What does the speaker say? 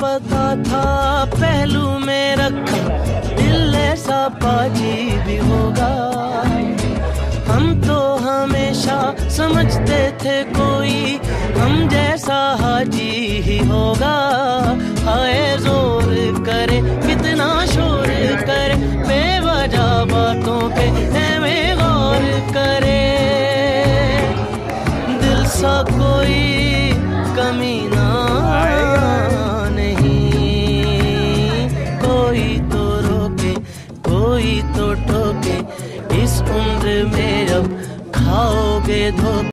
पता था पहलू में रखा, दिल ऐसा पाजी भी होगा। हम तो हमेशा समझते थे कोई, हम जैसा हाजी ही होगा। हाय ज़ोर करे, कितना शोर करे, बेवजह बातों पे हमें गौर करे। दिल सा कोई कोई के इस उम्र में अब खाओगे धोखे